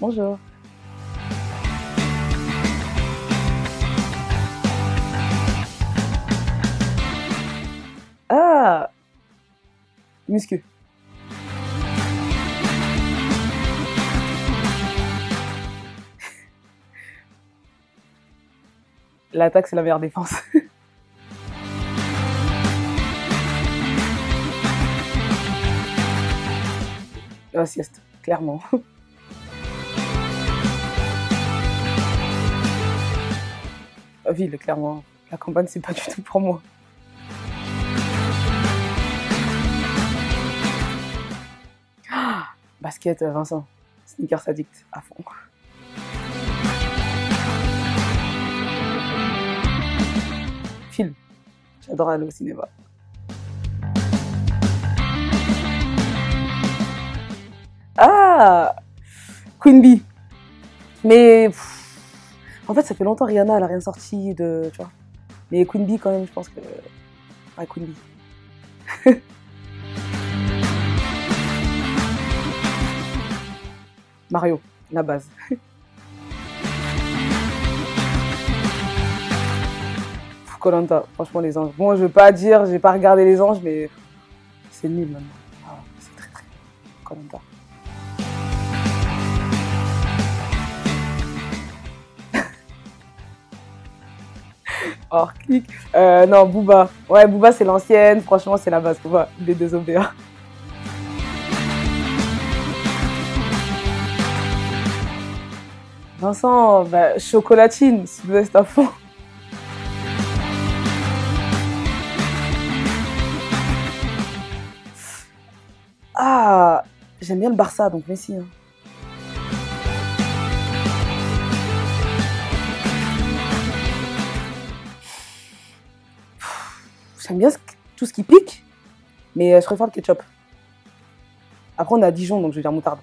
Bonjour. Ah Muscu. L'attaque, c'est la meilleure défense. La sieste, clairement. ville, clairement. La campagne, c'est pas du tout pour moi. Ah, basket, Vincent. Sneakers addict, à fond. Film. J'adore aller au cinéma. Ah Queen Bee. Mais en fait, ça fait longtemps Rihanna, elle a rien sorti de. Tu vois. Mais Queen Bee, quand même, je pense que. Ouais, Queen Bee. Mario, la base. Colanta, franchement, les anges. Bon, je veux pas dire, j'ai pas regardé les anges, mais c'est nul maintenant. Ah, c'est très très Colanta. Hors clic. Euh, non, Booba. Ouais, Booba, c'est l'ancienne. Franchement, c'est la base. Booba, B2OBA. Vincent, bah, chocolatine, sud-ouest à fond. Ah, j'aime bien le Barça, donc Messi. Hein. J'aime bien tout ce qui pique, mais euh, je préfère le ketchup. Après, on est à Dijon, donc je vais dire moutarde.